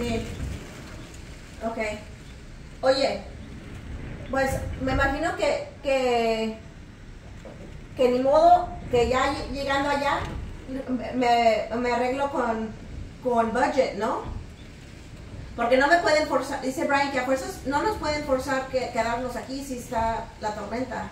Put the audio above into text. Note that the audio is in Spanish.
Sí. Ok. Oye, pues me imagino que, que, que ni modo que ya llegando allá me, me arreglo con, con budget, ¿no? Porque no me pueden forzar, dice Brian que a fuerzas no nos pueden forzar que quedarnos aquí si está la tormenta.